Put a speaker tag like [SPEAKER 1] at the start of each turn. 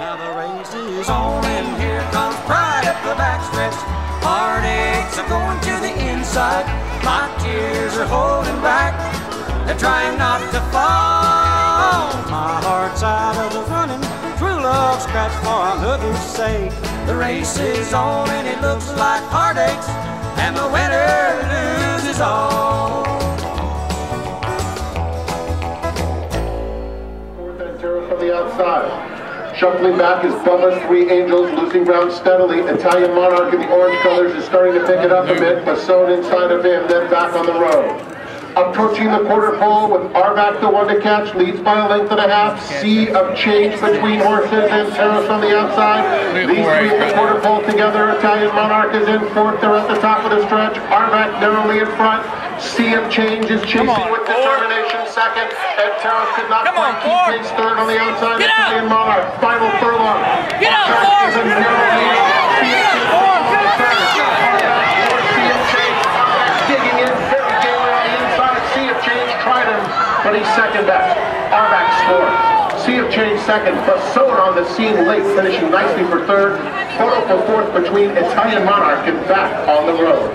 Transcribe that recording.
[SPEAKER 1] Now the race is on and here comes pride up the backstretch. Heartaches are going to the inside. My tears are holding back. They're trying not to fall. My heart's out of the running. True love scratch for another's sake. The race is on and it looks like heartaches. And the winner loses all.
[SPEAKER 2] Fourth and Terra from the outside. Shuffling back is Bubba's Three Angels, losing ground steadily. Italian Monarch in the orange colors is starting to pick it up a bit, but sewn inside of him, then back on the road. Approaching the quarter pole with Arvac the one to catch, leads by a length and a half. Sea of change between horses and Terrace on the outside. These three at the quarter pole together. Italian Monarch is in fourth. They're at the top of the stretch. Arvac narrowly in front. Sea of change is chasing
[SPEAKER 3] on,
[SPEAKER 2] with
[SPEAKER 3] Ford.
[SPEAKER 2] determination second. And Terrace could not
[SPEAKER 3] Come on,
[SPEAKER 2] quite
[SPEAKER 3] Ford.
[SPEAKER 2] keep pace third on the outside.
[SPEAKER 3] Get out.
[SPEAKER 2] Italian Monarch. Final furlong.
[SPEAKER 3] Get out, Ford.
[SPEAKER 2] is a. Sea of change
[SPEAKER 3] get
[SPEAKER 2] on. Arvac, Ford, Sea of change. Arvac digging in very gamely on. Sea of change tried him, but he's second best. Arvac scored. Sea of Change second, Basone on the scene late, finishing nicely for third. Photo for fourth between Italian Monarch and back on the road.